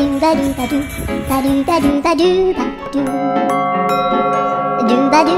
Do ba do ba do, ba do ba do ba do, ba. Do ba do.